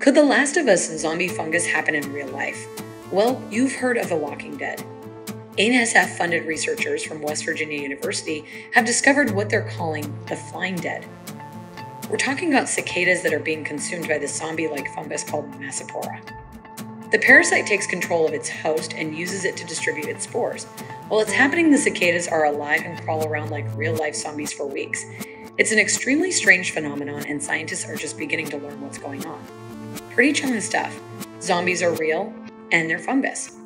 Could The Last of Us and zombie fungus happen in real life? Well, you've heard of The Walking Dead. NSF funded researchers from West Virginia University have discovered what they're calling the flying dead. We're talking about cicadas that are being consumed by this zombie like fungus called Massospora. The parasite takes control of its host and uses it to distribute its spores. While it's happening, the cicadas are alive and crawl around like real life zombies for weeks. It's an extremely strange phenomenon, and scientists are just beginning to learn what's going on. Pretty chilling stuff. Zombies are real, and they're fungus.